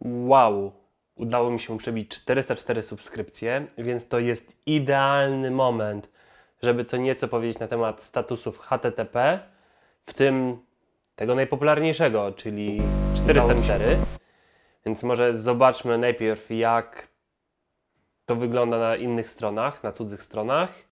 Wow! Udało mi się przebić 404 subskrypcje, więc to jest idealny moment, żeby co nieco powiedzieć na temat statusów HTTP, w tym tego najpopularniejszego, czyli 404. Więc może zobaczmy najpierw, jak to wygląda na innych stronach, na cudzych stronach.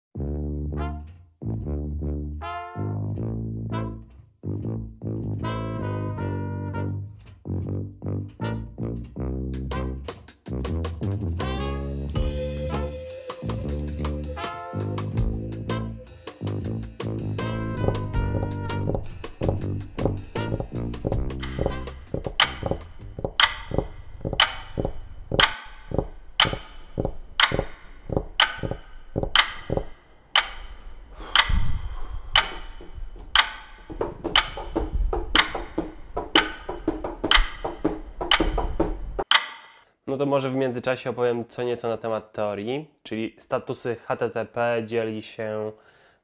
No to może w międzyczasie opowiem co nieco na temat teorii, czyli statusy HTTP dzieli się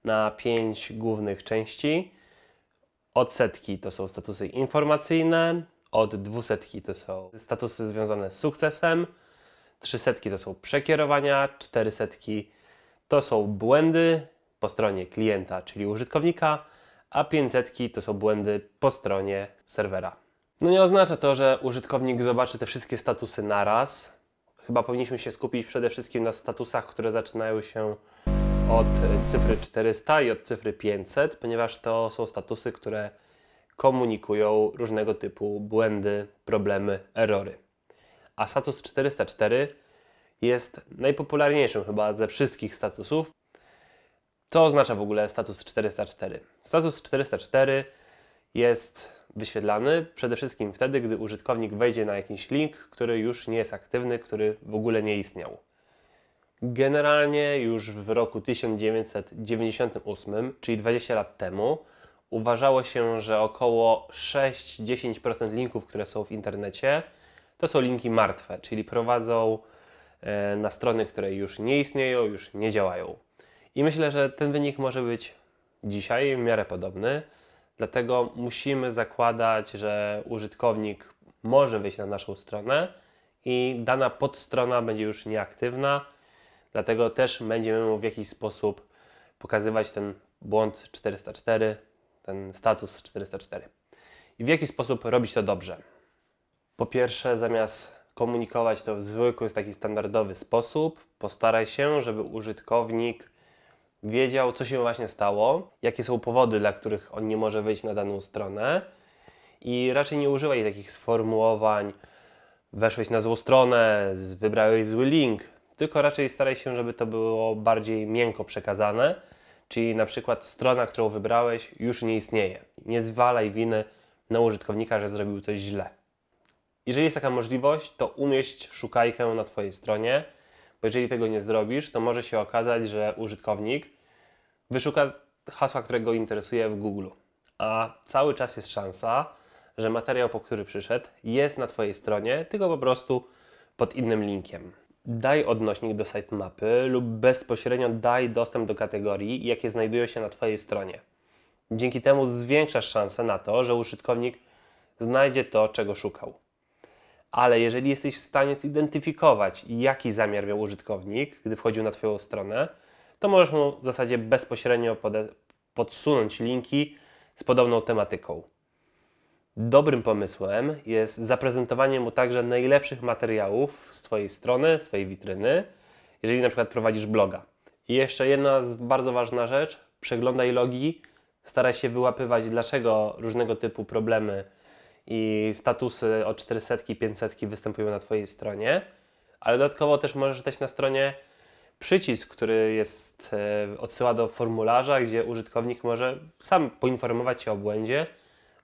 na pięć głównych części. Od setki to są statusy informacyjne, od dwusetki to są statusy związane z sukcesem, trzysetki to są przekierowania, czterysetki to są błędy po stronie klienta, czyli użytkownika, a pięćsetki to są błędy po stronie serwera. No nie oznacza to, że użytkownik zobaczy te wszystkie statusy naraz. Chyba powinniśmy się skupić przede wszystkim na statusach, które zaczynają się od cyfry 400 i od cyfry 500, ponieważ to są statusy, które komunikują różnego typu błędy, problemy, erory. A status 404 jest najpopularniejszym chyba ze wszystkich statusów. Co oznacza w ogóle status 404? Status 404 jest wyświetlany przede wszystkim wtedy, gdy użytkownik wejdzie na jakiś link, który już nie jest aktywny, który w ogóle nie istniał. Generalnie już w roku 1998, czyli 20 lat temu, uważało się, że około 6-10% linków, które są w internecie, to są linki martwe, czyli prowadzą e, na strony, które już nie istnieją, już nie działają. I myślę, że ten wynik może być dzisiaj w miarę podobny. Dlatego musimy zakładać, że użytkownik może wejść na naszą stronę i dana podstrona będzie już nieaktywna. Dlatego też będziemy mu w jakiś sposób pokazywać ten błąd 404, ten status 404. I w jaki sposób robić to dobrze? Po pierwsze, zamiast komunikować to w zwykły, taki standardowy sposób, postaraj się, żeby użytkownik wiedział, co się właśnie stało, jakie są powody, dla których on nie może wejść na daną stronę i raczej nie używaj takich sformułowań weszłeś na złą stronę, wybrałeś zły link, tylko raczej staraj się, żeby to było bardziej miękko przekazane, czyli na przykład strona, którą wybrałeś już nie istnieje. Nie zwalaj winy na użytkownika, że zrobił coś źle. Jeżeli jest taka możliwość, to umieść szukajkę na Twojej stronie, bo jeżeli tego nie zrobisz, to może się okazać, że użytkownik wyszuka hasła, które go interesuje w Google. A cały czas jest szansa, że materiał, po który przyszedł, jest na Twojej stronie, tylko po prostu pod innym linkiem. Daj odnośnik do sitemapy lub bezpośrednio daj dostęp do kategorii, jakie znajdują się na Twojej stronie. Dzięki temu zwiększasz szansę na to, że użytkownik znajdzie to, czego szukał ale jeżeli jesteś w stanie zidentyfikować, jaki zamiar miał użytkownik, gdy wchodził na Twoją stronę, to możesz mu w zasadzie bezpośrednio podsunąć linki z podobną tematyką. Dobrym pomysłem jest zaprezentowanie mu także najlepszych materiałów z Twojej strony, z Twojej witryny, jeżeli na przykład prowadzisz bloga. I jeszcze jedna bardzo ważna rzecz, przeglądaj logi, staraj się wyłapywać, dlaczego różnego typu problemy i statusy od 400 i 500 występują na Twojej stronie, ale dodatkowo też możesz dać na stronie przycisk, który jest, e, odsyła do formularza, gdzie użytkownik może sam poinformować się o błędzie,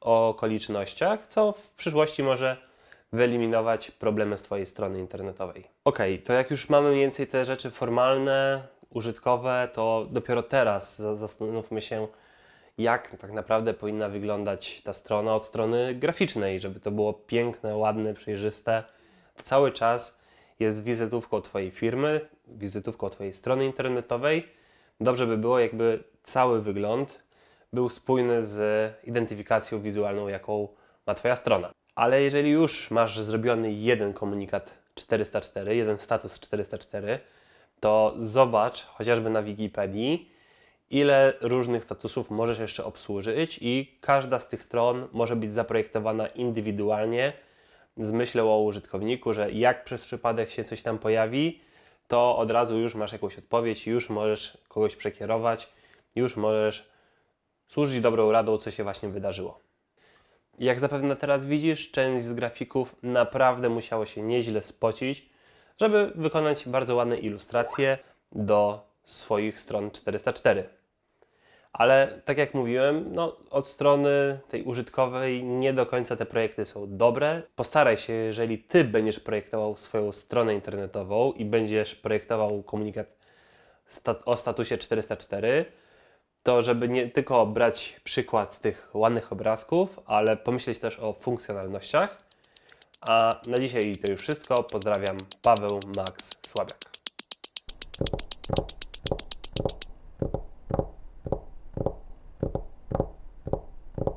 o okolicznościach, co w przyszłości może wyeliminować problemy z Twojej strony internetowej. Ok, to jak już mamy mniej więcej te rzeczy formalne, użytkowe, to dopiero teraz zastanówmy się, jak tak naprawdę powinna wyglądać ta strona od strony graficznej, żeby to było piękne, ładne, przejrzyste. Cały czas jest wizytówką Twojej firmy, wizytówką Twojej strony internetowej. Dobrze by było, jakby cały wygląd był spójny z identyfikacją wizualną, jaką ma Twoja strona. Ale jeżeli już masz zrobiony jeden komunikat 404, jeden status 404, to zobacz chociażby na Wikipedii, ile różnych statusów możesz jeszcze obsłużyć i każda z tych stron może być zaprojektowana indywidualnie z myślą o użytkowniku, że jak przez przypadek się coś tam pojawi, to od razu już masz jakąś odpowiedź, już możesz kogoś przekierować, już możesz służyć dobrą radą, co się właśnie wydarzyło. Jak zapewne teraz widzisz, część z grafików naprawdę musiało się nieźle spocić, żeby wykonać bardzo ładne ilustracje do swoich stron 404. Ale tak jak mówiłem, no, od strony tej użytkowej nie do końca te projekty są dobre. Postaraj się, jeżeli Ty będziesz projektował swoją stronę internetową i będziesz projektował komunikat stat o statusie 404, to żeby nie tylko brać przykład z tych ładnych obrazków, ale pomyśleć też o funkcjonalnościach. A na dzisiaj to już wszystko. Pozdrawiam, Paweł Max Słabiak.